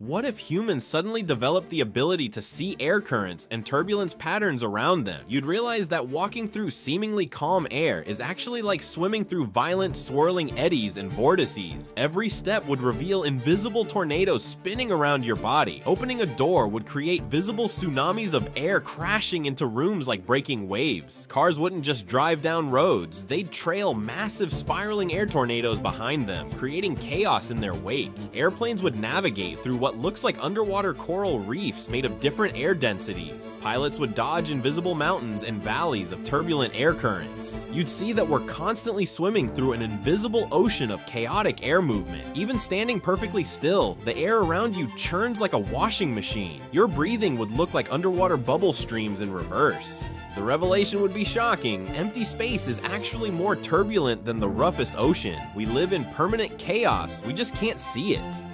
What if humans suddenly developed the ability to see air currents and turbulence patterns around them? You'd realize that walking through seemingly calm air is actually like swimming through violent swirling eddies and vortices. Every step would reveal invisible tornadoes spinning around your body. Opening a door would create visible tsunamis of air crashing into rooms like breaking waves. Cars wouldn't just drive down roads, they'd trail massive spiraling air tornadoes behind them, creating chaos in their wake. Airplanes would navigate through what what looks like underwater coral reefs made of different air densities. Pilots would dodge invisible mountains and valleys of turbulent air currents. You'd see that we're constantly swimming through an invisible ocean of chaotic air movement. Even standing perfectly still, the air around you churns like a washing machine. Your breathing would look like underwater bubble streams in reverse. The revelation would be shocking. Empty space is actually more turbulent than the roughest ocean. We live in permanent chaos, we just can't see it.